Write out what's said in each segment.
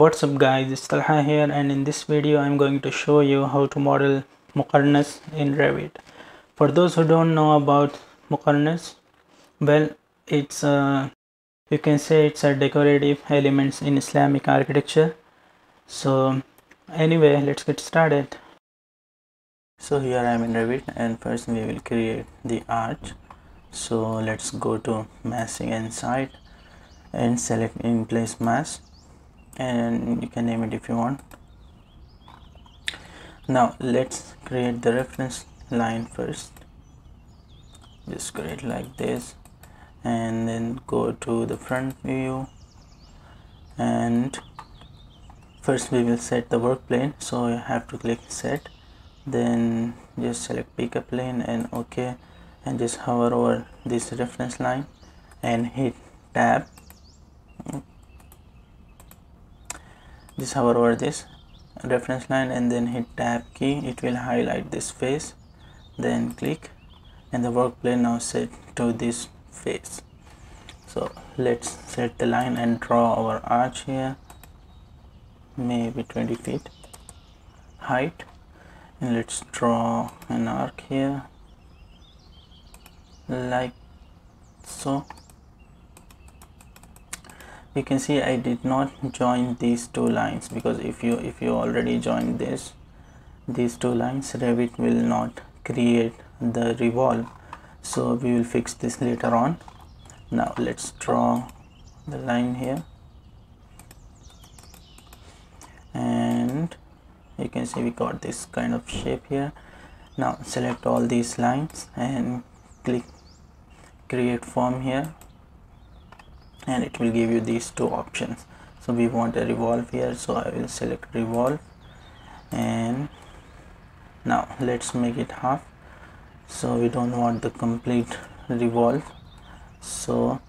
What's up guys, it's Talha here and in this video I'm going to show you how to model Muqarnas in Revit. For those who don't know about Muqarnas, well it's a, you can say it's a decorative elements in Islamic architecture. So anyway let's get started. So here I am in Revit and first we will create the arch. So let's go to massing inside and select in place mass and you can name it if you want. Now let's create the reference line first. Just create like this and then go to the front view. And first we will set the work plane so you have to click set. Then just select pick a plane and ok and just hover over this reference line and hit tab just hover over this reference line and then hit tab key. It will highlight this face. Then click and the work plane now set to this face. So let's set the line and draw our arch here. Maybe 20 feet height. And let's draw an arc here. Like so you can see I did not join these two lines because if you if you already joined this these two lines Revit will not create the revolve. So we will fix this later on. Now let's draw the line here. And you can see we got this kind of shape here. Now select all these lines and click create form here and it will give you these two options. So we want a revolve here so I will select revolve. And now let's make it half. So we don't want the complete revolve. So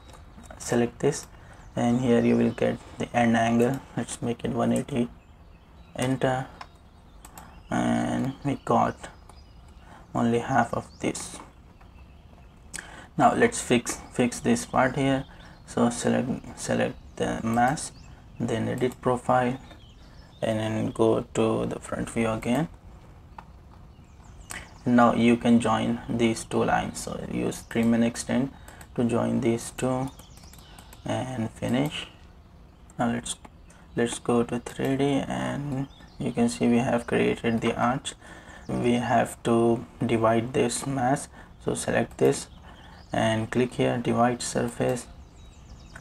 select this. And here you will get the end angle. Let's make it 180 enter. And we got only half of this. Now let's fix fix this part here so select select the mass then edit profile and then go to the front view again. Now you can join these two lines. So use trim and extend to join these two and finish. Now let's let's go to 3d and you can see we have created the arch. We have to divide this mass so select this and click here divide surface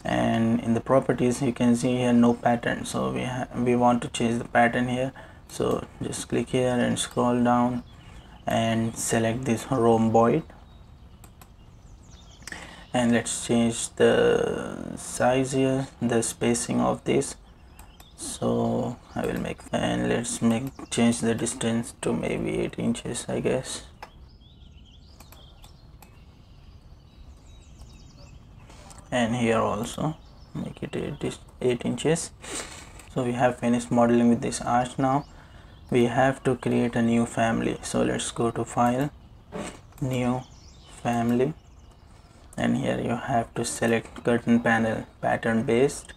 and in the properties you can see here no pattern. So we we want to change the pattern here. So just click here and scroll down and select this rhomboid and let's change the size here the spacing of this. So I will make and let's make change the distance to maybe 8 inches I guess and here also make it 8, 8 inches. So we have finished modeling with this arch now. We have to create a new family. So let's go to file new family. And here you have to select curtain panel pattern based.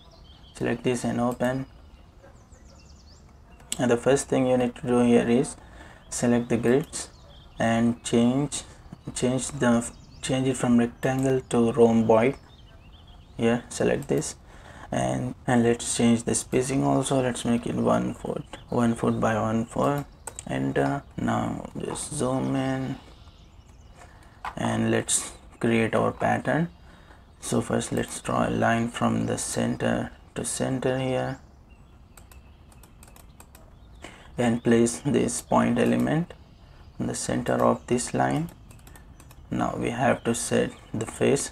Select this and open. And the first thing you need to do here is select the grids and change change the change it from rectangle to rhomboid here select this. And and let's change the spacing also. Let's make it one foot one foot by one foot. Enter. Now just zoom in. And let's create our pattern. So first let's draw a line from the center to center here. And place this point element in the center of this line. Now we have to set the face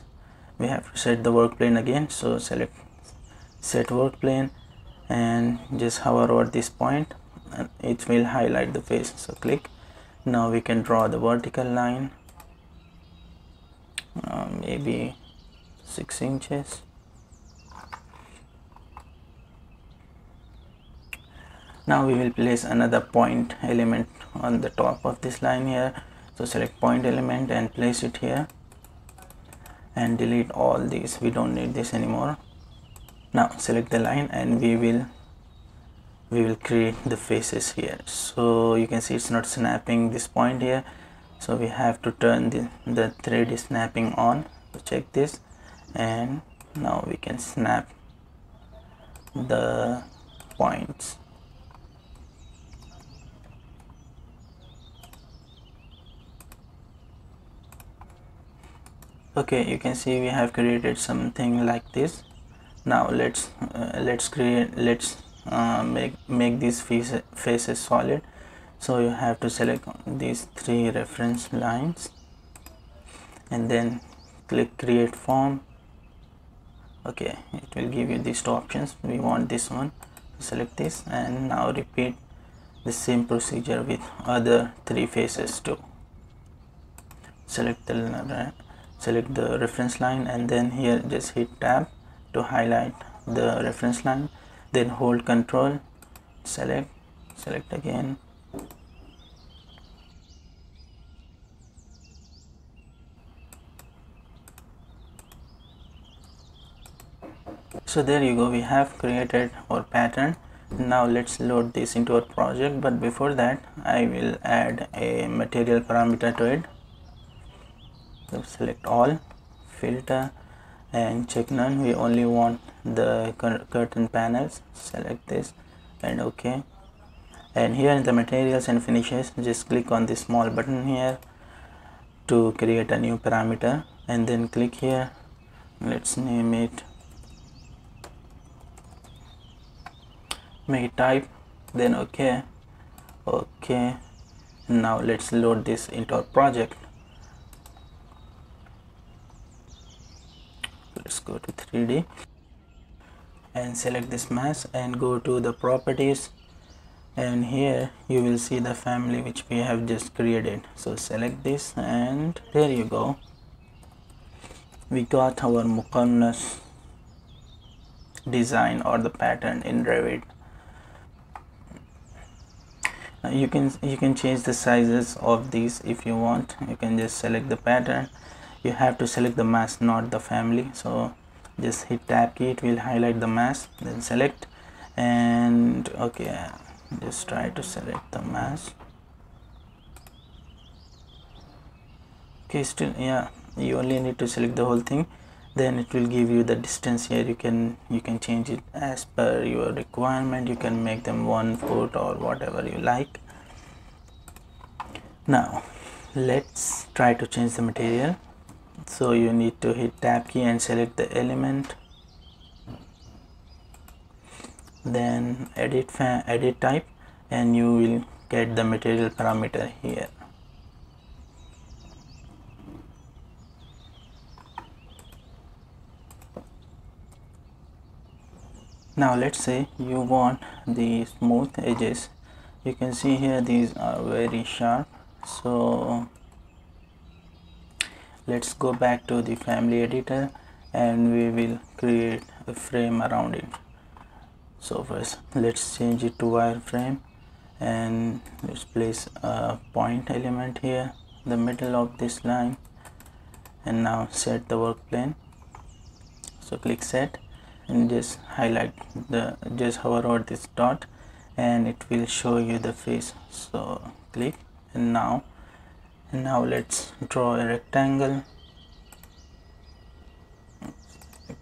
we have to set the work plane again. So select set work plane and just hover over this point and it will highlight the face. So click. Now we can draw the vertical line. Uh, maybe six inches. Now we will place another point element on the top of this line here. So select point element and place it here and delete all these. We don't need this anymore. Now select the line and we will we will create the faces here. So you can see it's not snapping this point here. So we have to turn the, the 3d snapping on. So check this. And now we can snap the points okay you can see we have created something like this. Now let's uh, let's create let's uh, make make these face, faces solid. So you have to select these three reference lines and then click create form. Okay it will give you these two options. We want this one. Select this and now repeat the same procedure with other three faces too. Select the select the reference line and then here just hit tab to highlight the reference line. Then hold control select select again. So there you go we have created our pattern. Now let's load this into our project but before that I will add a material parameter to it select all filter and check none. We only want the curtain panels. Select this and ok and here in the materials and finishes just click on this small button here to create a new parameter and then click here. Let's name it. Make type then okay. Okay. Now let's load this into our project let's go to 3d and select this mass and go to the properties. And here you will see the family which we have just created. So select this and there you go. We got our muqarnas design or the pattern in Revit. You can you can change the sizes of these if you want. You can just select the pattern you have to select the mass not the family. So just hit tab key. It will highlight the mass then select. And okay just try to select the mass. Okay still yeah you only need to select the whole thing. Then it will give you the distance here. You can you can change it as per your requirement. You can make them one foot or whatever you like. Now let's try to change the material so you need to hit tab key and select the element. Then edit edit type and you will get the material parameter here. Now let's say you want the smooth edges. You can see here these are very sharp. So let's go back to the family editor and we will create a frame around it. So first let's change it to wireframe and let's place a point element here the middle of this line. And now set the work plane. So click set and just highlight the just hover over this dot and it will show you the face. So click and now now let's draw a rectangle.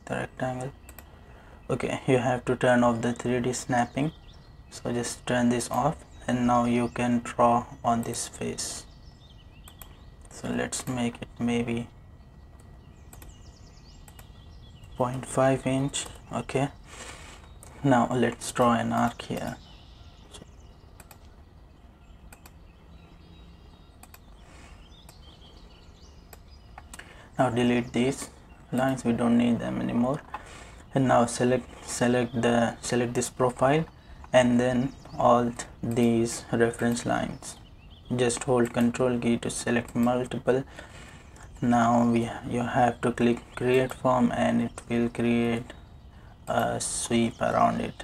The rectangle. Okay you have to turn off the 3d snapping. So just turn this off and now you can draw on this face. So let's make it maybe 0.5 inch. Okay. Now let's draw an arc here now delete these lines. We don't need them anymore. And now select select the select this profile and then alt these reference lines. Just hold control key to select multiple. Now we you have to click create form and it will create a sweep around it.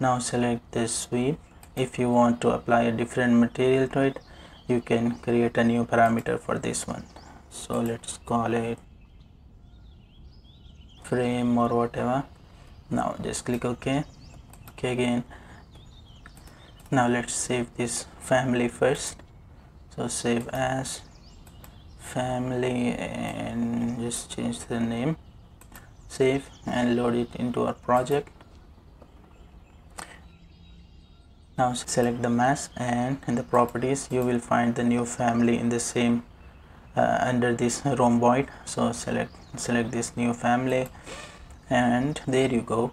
Now select this sweep. If you want to apply a different material to it you can create a new parameter for this one so let's call it frame or whatever. Now just click ok. Okay again. Now let's save this family first. So save as family and just change the name. Save and load it into our project. Now select the mass and in the properties. You will find the new family in the same uh, under this rhomboid so select select this new family and there you go.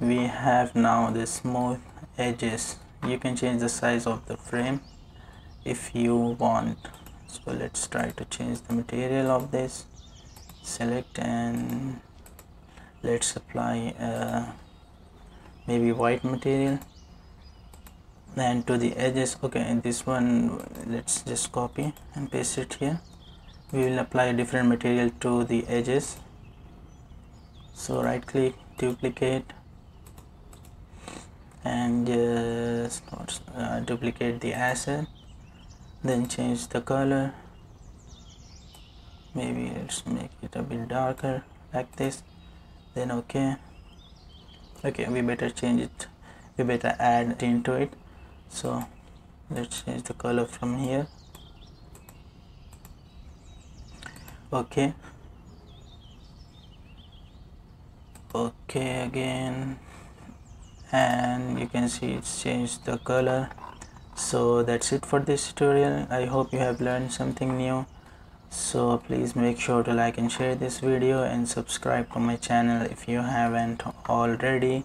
We have now the smooth edges. You can change the size of the frame if you want. So let's try to change the material of this. Select and let's apply uh, maybe white material and to the edges okay this one let's just copy and paste it here. We will apply different material to the edges. So right click duplicate and just uh, duplicate the asset. Then change the color. Maybe let's make it a bit darker like this. Then okay. Okay we better change it. We better add into it so let's change the color from here. Okay. Okay again. And you can see it's changed the color. So that's it for this tutorial. I hope you have learned something new. So please make sure to like and share this video and subscribe to my channel if you haven't already